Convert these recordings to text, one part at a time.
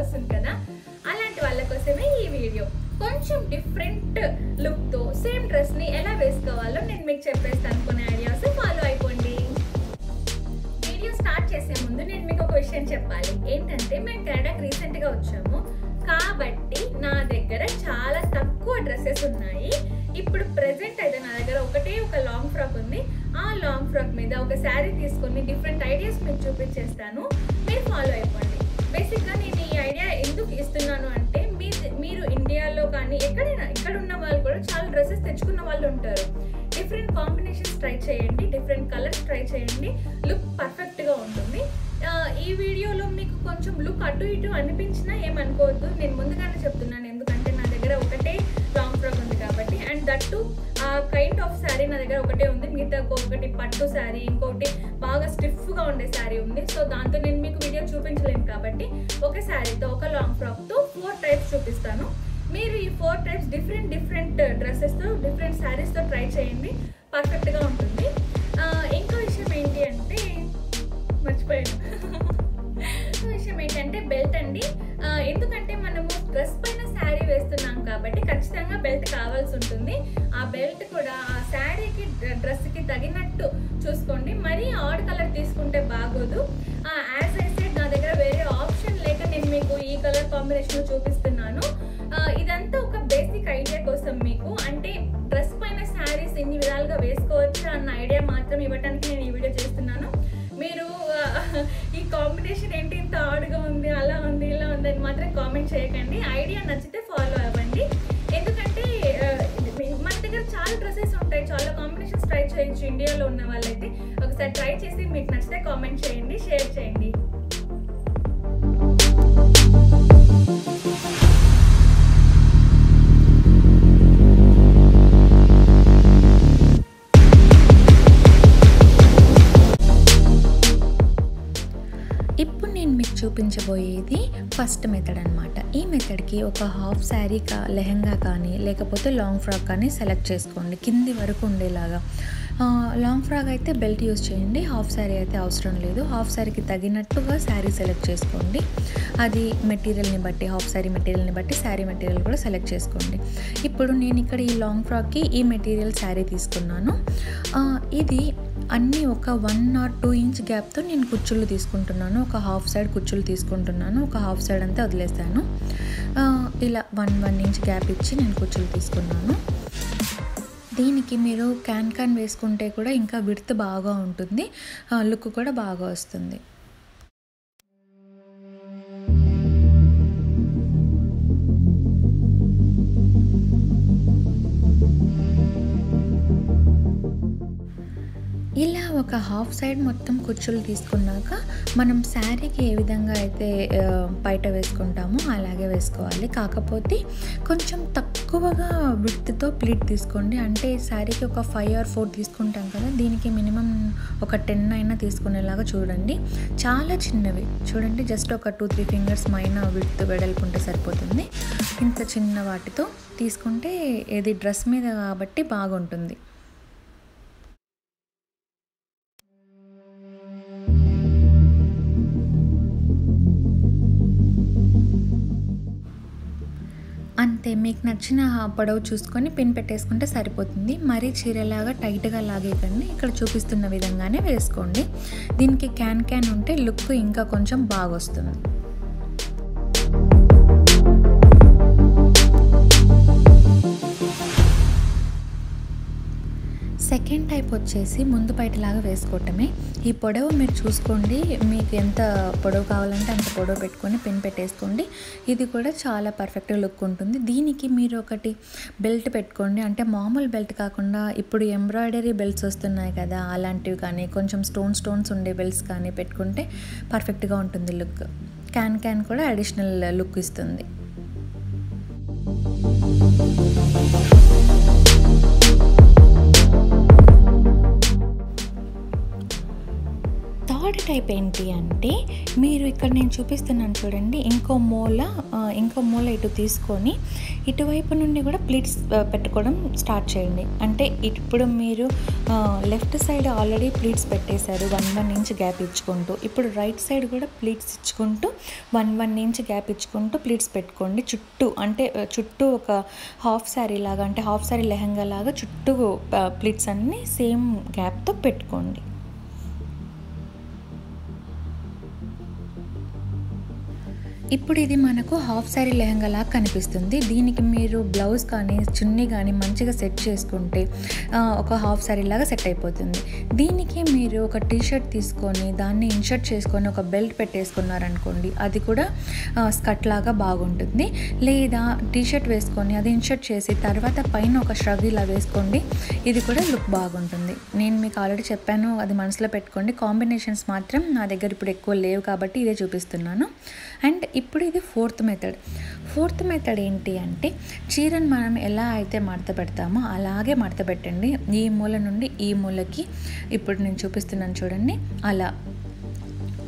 వస్తుంది కదా. అలాంటి వాళ్ళ కోసమే ఈ వీడియో. కొంచెం డిఫరెంట్ లుక్తో సేమ్ డ్రెస్ని ఎలా వేసుకోవాలో నేను మీకు చెప్పేస్తాను. కొన్ని ఐడియాస్ ఫాలో అయిపోండి. వీడియో స్టార్ట్ చేసే ముందు నేను మీకు ఒక విషయం చెప్పాలి. ఏంటంటే మేము కెనడాకి రీసెంట్గా వచ్చాము. కాబట్టి నా దగ్గర చాలా తక్కువ డ్రెస్సెస్ ఉన్నాయి. ఇప్పుడు ప్రెసెంట్ అయితే నా దగ్గర ఒకటే ఒక లాంగ్ ఫ్రాక్ ఉంది. ఆ లాంగ్ ఫ్రాక్ మీద ఒక శారీ తీసుకొని డిఫరెంట్ ఐడియాస్ మీకు చూపించేస్తాను. చేయండి డిఫరెంట్ కలర్స్ ట్రై చేయండి లుక్ పర్ఫెక్ట్గా ఉంటుంది. ఈ వీడియోలో మీకు కొంచెం లుక్ అటు ఇటు అనిపించినా ఏమనుకోవద్దు. నేను ముందుగానే చెప్తున్నాను ఎందుకంటే నా దగ్గర ఒకటే లాంగ్ ఫ్రాక్ ఉంది కాబట్టి. అండ్ దట్టు ఆ కైండ్ ఆఫ్ శారీ నా దగ్గర ఒకటే ఉంది. మిగతా ఒకటి పట్టు శారీ ఇంకోటి బాగా స్టిఫ్గా ఉండే శారీ ఉంది. సో దాంతో నేను మీకు వీడియో చూపించలేను కాబట్టి ఒక శారీతో ఒక లాంగ్ ఫ్రాక్తో ఫోర్ టైప్స్ చూపిస్తాను. మీరు ఈ ఫోర్ టైప్స్ డిఫరెంట్ డిఫరెంట్ డ్రెస్సెస్తో డిఫరెంట్ శారీస్తో ట్రై చేయండి. పర్ఫెక్ట్గా ఉంటుంది. ఇంకో విషయం ఏంటి అంటే మర్చిపోయాను. ఇంకో విషయం ఏంటంటే బెల్ట్ అండి. ఎందుకంటే మనము డ్రెస్ పైన శారీ వేస్తున్నాం కాబట్టి ఖచ్చితంగా బెల్ట్ కావాల్సి ఉంటుంది. ఆ బెల్ట్ కూడా ఆ శారీకి డ్రెస్కి తగినట్టు చూసుకోండి. మరీ ఆడ్ కలర్ తీసుకుంటే బాగోదు. యాజ్ ఐ సెడ్ నా దగ్గర వేరే ఆప్షన్ లేక నేను మీకు ఈ కలర్ కాంబినేషన్ చూపిస్తున్నాను. ట్రై ఇండియాలో ఉన్న వాళ్ళైతే ఒకసారి ట్రై చేసి మీకు నచ్చితే కామెంట్ చేయండి షేర్ చేయండి. ఇప్పుడు నేను మీకు చూపించబోయేది ఫస్ట్ మెథడ్ అనమాట ఈ మెథడ్కి ఒక హాఫ్ శారీ కా లెహంగా కానీ లేకపోతే లాంగ్ ఫ్రాక్ కానీ సెలెక్ట్ చేసుకోండి. కింది వరకు ఉండేలాగా. లాంగ్ ఫ్రాక్ అయితే బెల్ట్ యూస్ చేయండి. హాఫ్ శారీ అయితే అవసరం లేదు. హాఫ్ శారీకి తగినట్టుగా శారీ సెలెక్ట్ చేసుకోండి. అది మెటీరియల్ని బట్టి హాఫ్ శారీ మెటీరియల్ని బట్టి శారీ మెటీరియల్ కూడా సెలెక్ట్ చేసుకోండి. ఇప్పుడు నేను ఇక్కడ ఈ లాంగ్ ఫ్రాక్కి ఈ మెటీరియల్ శారీ తీసుకున్నాను. ఇది అన్నీ ఒక వన్ ఆర్ టూ ఇంచ్ గ్యాప్తో నేను కుచ్చుళ్ళు తీసుకుంటున్నాను. ఒక హాఫ్ సైడ్ కుచ్చులు తీసుకుంటున్నాను. ఒక హాఫ్ సైడ్ అంతా వదిలేస్తాను ఇలా వన్ వన్ ఇంచ్ గ్యాప్ ఇచ్చి నేను కుచ్చులు తీసుకున్నాను. దీనికి మీరు క్యాన్ క్యాన్ వేసుకుంటే కూడా ఇంకా విడత బాగా ఉంటుంది లుక్ కూడా బాగా వస్తుంది. ఒక హాఫ్ సైడ్ మొత్తం కుచ్చులు తీసుకున్నాక మనం శారీకి ఏ విధంగా అయితే బయట వేసుకుంటామో అలాగే వేసుకోవాలి. కాకపోతే కొంచెం తక్కువగా విడ్త్తో ప్లీట్ తీసుకోండి. అంటే శారీకి ఒక ఫైవ్ ఆర్ ఫోర్ తీసుకుంటాం కదా దీనికి మినిమం ఒక టెన్ అయినా తీసుకునేలాగా చూడండి. చాలా చిన్నవి. చూడండి జస్ట్ ఒక టూ త్రీ ఫింగర్స్ మైన విడ్త్ వెడల్పుంటే సరిపోతుంది. ఇంత చిన్న వాటితో తీసుకుంటే ఇది డ్రెస్ మీద కాబట్టి బాగుంటుంది. అంతే మీకు నచ్చిన పొడవు చూసుకొని పిన్ పెట్టేసుకుంటే సరిపోతుంది. మరీ చీరలాగా టైట్గా లాగేకండి ఇక్కడ చూపిస్తున్న విధంగానే వేసుకోండి. దీనికి క్యాన్ క్యాన్ ఉంటే లుక్ ఇంకా కొంచెం బాగా వస్తుంది సెకండ్ టైప్ వచ్చేసి ముందు బయటలాగా వేసుకోవటమే. ఈ పొడవు మీరు చూసుకోండి. మీకు ఎంత పొడవు కావాలంటే అంత పొడవు పెట్టుకొని పెన్ పెట్టేసుకోండి. ఇది కూడా చాలా పర్ఫెక్ట్ లుక్ ఉంటుంది. దీనికి మీరు ఒకటి బెల్ట్ పెట్టుకోండి. అంటే మామూలు బెల్ట్ కాకుండా ఇప్పుడు ఎంబ్రాయిడరీ బెల్ట్స్ వస్తున్నాయి కదా అలాంటివి కానీ కొంచెం స్టోన్ స్టోన్స్ ఉండే బెల్ట్స్ కానీ పెట్టుకుంటే పర్ఫెక్ట్గా ఉంటుంది లుక్ క్యాన్ క్యాన్ కూడా అడిషనల్ లుక్ ఇస్తుంది. టైప్ ఏంటి అంటే మీరు ఇక్కడ నేను చూపిస్తున్నాను చూడండి ఇంకో మూల ఇంకో మూల ఇటు తీసుకొని ఇటువైపు నుండి కూడా ప్లీట్స్ పెట్టుకోవడం స్టార్ట్ చేయండి. అంటే ఇప్పుడు మీరు లెఫ్ట్ సైడ్ ఆల్రెడీ ప్లీట్స్ పెట్టేశారు వన్ వన్ ఇంచ్ గ్యాప్ ఇచ్చుకుంటూ. ఇప్పుడు రైట్ సైడ్ కూడా ప్లీట్స్ ఇచ్చుకుంటూ వన్ వన్ ఇంచ్ గ్యాప్ ఇచ్చుకుంటూ ప్లీట్స్ పెట్టుకోండి. చుట్టూ అంటే చుట్టూ ఒక హాఫ్ శారీ లాగా అంటే హాఫ్ శారీ లెహంగా లాగా చుట్టూ ప్లీట్స్ అన్నీ సేమ్ గ్యాప్తో పెట్టుకోండి. ఇప్పుడు ఇది మనకు హాఫ్ శారీ లెహంగాలా కనిపిస్తుంది. దీనికి మీరు బ్లౌజ్ కానీ చున్నీ కానీ మంచిగా సెట్ చేసుకుంటే ఒక హాఫ్ శారీ లాగా సెట్ అయిపోతుంది. దీనికి మీరు ఒక టీ షర్ట్ తీసుకొని దాన్ని ఇన్షర్ట్ చేసుకొని ఒక బెల్ట్ పెట్టేసుకున్నారనుకోండి అది కూడా స్కర్ట్ లాగా బాగుంటుంది. లేదా టీ షర్ట్ వేసుకొని అది ఇన్షర్ట్ చేసి తర్వాత పైన ఒక ష్రగ్ ఇలా వేసుకోండి ఇది కూడా లుక్ బాగుంటుంది. నేను మీకు ఆల్రెడీ చెప్పాను అది మనసులో పెట్టుకోండి. కాంబినేషన్స్ మాత్రం నా దగ్గర ఇప్పుడు ఎక్కువ లేవు కాబట్టి ఇదే చూపిస్తున్నాను. అండ్ ఇప్పుడు ఇది ఫోర్త్ మెథడ్. ఫోర్త్ మెథడ్ ఏంటి అంటే చీరను మనం ఎలా అయితే మడత పెడతామో అలాగే మడత పెట్టండి. ఈ మూల నుండి ఈ మూలకి ఇప్పుడు నేను చూపిస్తున్నాను చూడండి. అలా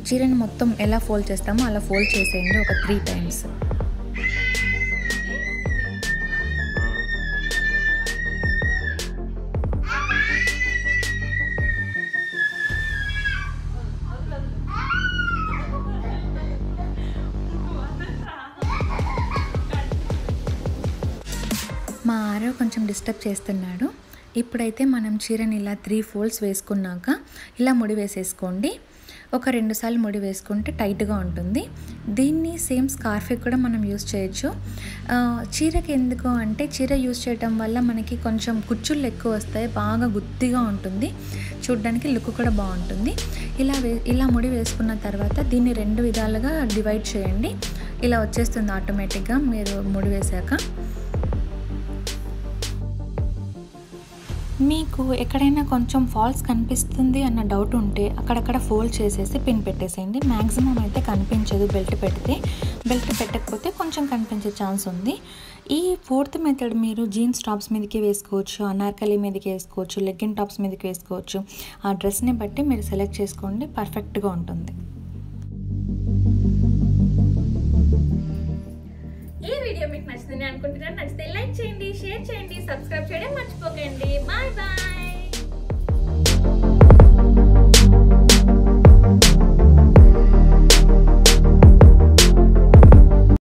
చీరను మొత్తం ఎలా ఫోల్డ్ చేస్తామో అలా ఫోల్డ్ చేసేయండి ఒక త్రీ టైమ్స్. ఆరో కొంచెం డిస్టర్బ్ చేస్తున్నాడు. ఇప్పుడైతే మనం చీరని ఇలా త్రీ ఫోల్డ్స్ వేసుకున్నాక ఇలా ముడి వేసేసుకోండి. ఒక రెండు సార్లు ముడి వేసుకుంటే టైట్గా ఉంటుంది. దీన్ని సేమ్ స్కార్ఫ్కి కూడా మనం యూస్ చేయొచ్చు. చీరకి ఎందుకు అంటే చీర యూస్ చేయటం వల్ల మనకి కొంచెం కుచ్చుళ్ళు ఎక్కువ వస్తాయి. బాగా గుత్తిగా ఉంటుంది. చూడ్డానికి లుక్ కూడా బాగుంటుంది. ఇలా వే ఇలా ముడి వేసుకున్న తర్వాత దీన్ని రెండు విధాలుగా డివైడ్ చేయండి. ఇలా వచ్చేస్తుంది ఆటోమేటిక్గా మీరు ముడి వేశాక. మీకు ఎక్కడైనా కొంచెం ఫాల్స్ కనిపిస్తుంది అన్న డౌట్ ఉంటే అక్కడక్కడ ఫోల్డ్ చేసేసి పిన్ పెట్టేసేయండి. మ్యాక్సిమం అయితే కనిపించదు బెల్ట్ పెడితే. బెల్ట్ పెట్టకపోతే కొంచెం కనిపించే ఛాన్స్ ఉంది. ఈ ఫోర్త్ మెథడ్ మీరు జీన్స్ టాప్స్ మీదకి వేసుకోవచ్చు అనార్కలి మీదకి వేసుకోవచ్చు లెగ్గిన్ టాప్స్ మీదకి వేసుకోవచ్చు. ఆ డ్రెస్ని బట్టి మీరు సెలెక్ట్ చేసుకోండి. పర్ఫెక్ట్గా ఉంటుంది. మీకు నచ్చిందని అనుకుంటున్నాను నచ్చితే లైక్ చేయండి షేర్ చేయండి సబ్స్క్రైబ్ చేయడం మర్చిపోకండి. Bye bye